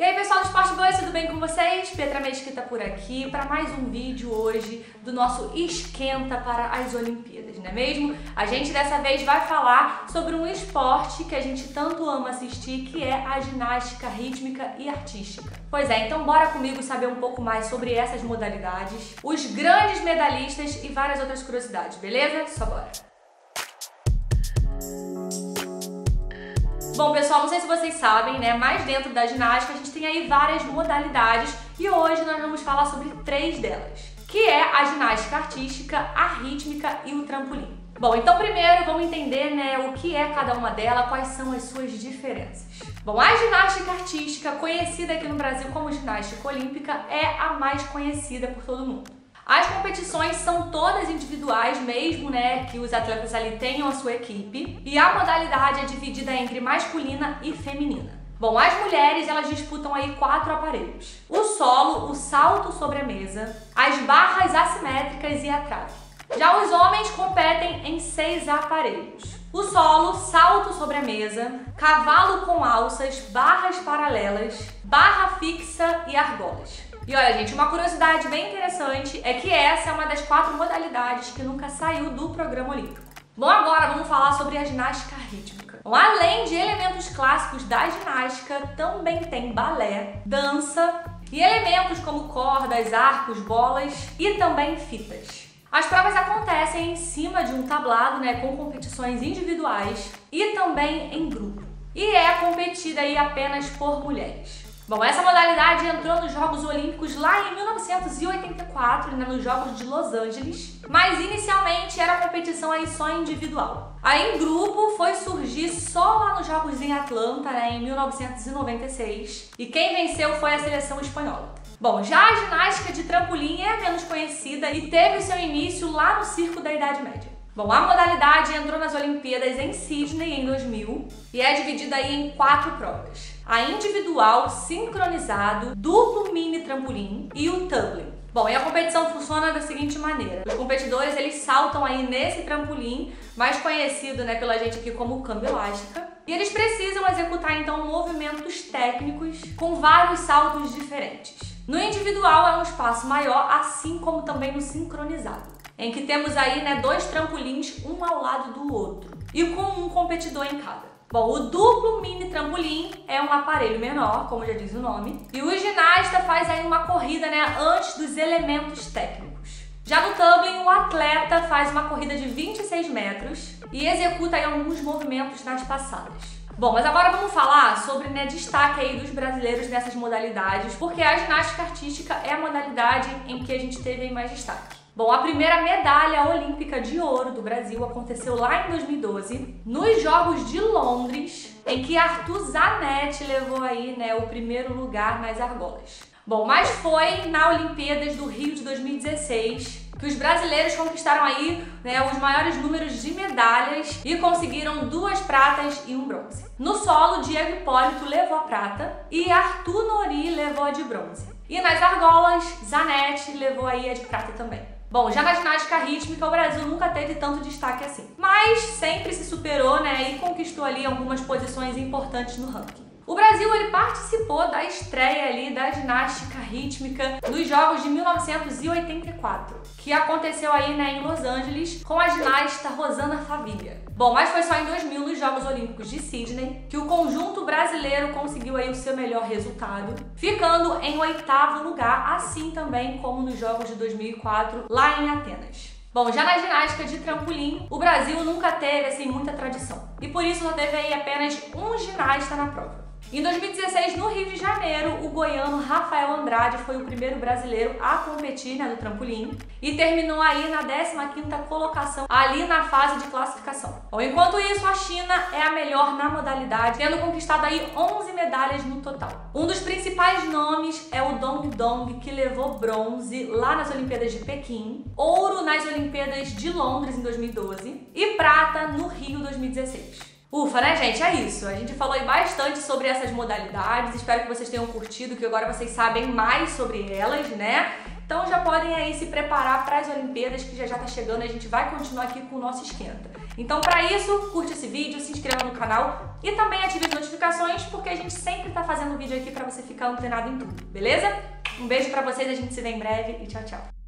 E aí pessoal do Esporte Buzz, tudo bem com vocês? Petra Mesquita por aqui para mais um vídeo hoje do nosso esquenta para as Olimpíadas, não é mesmo? A gente dessa vez vai falar sobre um esporte que a gente tanto ama assistir, que é a ginástica rítmica e artística. Pois é, então bora comigo saber um pouco mais sobre essas modalidades, os grandes medalhistas e várias outras curiosidades, beleza? Só bora! Bom, pessoal, não sei se vocês sabem, né? Mas dentro da ginástica a gente tem aí várias modalidades e hoje nós vamos falar sobre três delas, que é a ginástica artística, a rítmica e o trampolim. Bom, então primeiro vamos entender, né, o que é cada uma delas, quais são as suas diferenças. Bom, a ginástica artística, conhecida aqui no Brasil como ginástica olímpica, é a mais conhecida por todo mundo. As competições são todas individuais, mesmo né, que os atletas ali tenham a sua equipe, e a modalidade é dividida entre masculina e feminina. Bom, as mulheres elas disputam aí quatro aparelhos: o solo, o salto sobre a mesa, as barras assimétricas e a trave. Já os homens competem em seis aparelhos: o solo, salto sobre a mesa, cavalo com alças, barras paralelas, barra fixa e argolas. E olha, gente, uma curiosidade bem interessante é que essa é uma das quatro modalidades que nunca saiu do programa olímpico. Bom, agora vamos falar sobre a ginástica rítmica. Bom, além de elementos clássicos da ginástica, também tem balé, dança e elementos como cordas, arcos, bolas e também fitas. As provas acontecem em cima de um tablado, né, com competições individuais e também em grupo. E é competida aí apenas por mulheres. Bom, essa modalidade entrou nos Jogos Olímpicos lá em 1984, né, nos Jogos de Los Angeles, mas inicialmente era competição aí só individual. Aí em grupo foi surgir só lá nos Jogos em Atlanta, né, em 1996, e quem venceu foi a seleção espanhola. Bom, já a ginástica de trampolim é menos conhecida e teve seu início lá no Circo da Idade Média. Bom, a modalidade entrou nas Olimpíadas em Sydney em 2000 e é dividida aí em quatro provas: a individual, sincronizado, duplo mini trampolim e o tumbling. Bom, e a competição funciona da seguinte maneira: os competidores eles saltam aí nesse trampolim, mais conhecido, né, pela gente aqui como câmbio elástica, e eles precisam executar então movimentos técnicos com vários saltos diferentes. No individual é um espaço maior, assim como também no sincronizado em que temos aí né, dois trampolins um ao lado do outro e com um competidor em cada. Bom, o duplo mini trampolim é um aparelho menor, como já diz o nome, e o ginasta faz aí uma corrida né, antes dos elementos técnicos. Já no tumbling, o atleta faz uma corrida de 26 metros e executa aí alguns movimentos nas passadas. Bom, mas agora vamos falar sobre né, destaque aí dos brasileiros nessas modalidades, porque a ginástica artística é a modalidade em que a gente teve mais destaque. Bom, a primeira medalha olímpica de ouro do Brasil aconteceu lá em 2012, nos Jogos de Londres, em que Arthur Zanetti levou aí, né, o primeiro lugar nas argolas. Bom, mas foi na Olimpíadas do Rio de 2016 que os brasileiros conquistaram aí né, os maiores números de medalhas e conseguiram duas pratas e um bronze. No solo, Diego Hipólito levou a prata e Arthur Nori levou a de bronze. E nas argolas, Zanetti levou aí a de prata também. Bom, já na ginástica rítmica, o Brasil nunca teve tanto destaque assim. Mas sempre se superou, né, e conquistou ali algumas posições importantes no ranking. O Brasil ele participou da estreia ali da ginástica rítmica nos Jogos de 1984, que aconteceu aí né, em Los Angeles com a ginasta Rosana Favilla. Bom, mas foi só em 2000 nos Jogos Olímpicos de Sydney que o conjunto brasileiro conseguiu aí o seu melhor resultado, ficando em oitavo lugar, assim também como nos Jogos de 2004 lá em Atenas. Bom, já na ginástica de trampolim, o Brasil nunca teve assim muita tradição. E por isso só teve aí apenas um ginasta na prova. Em 2016, no Rio de Janeiro, o goiano Rafael Andrade foi o primeiro brasileiro a competir né, no trampolim e terminou aí na 15ª colocação, ali na fase de classificação. Bom, enquanto isso, a China é a melhor na modalidade, tendo conquistado aí 11 medalhas no total. Um dos principais nomes é o Dong Dong, que levou bronze lá nas Olimpíadas de Pequim, ouro nas Olimpíadas de Londres em 2012 e prata no Rio 2016. Ufa, né, gente? É isso. A gente falou aí bastante sobre essas modalidades. Espero que vocês tenham curtido, que agora vocês sabem mais sobre elas, né? Então já podem aí se preparar para as Olimpíadas que já já tá chegando e a gente vai continuar aqui com o nosso esquenta. Então para isso, curte esse vídeo, se inscreva no canal e também ative as notificações porque a gente sempre tá fazendo vídeo aqui para você ficar antenado em tudo, beleza? Um beijo para vocês, a gente se vê em breve e tchau, tchau.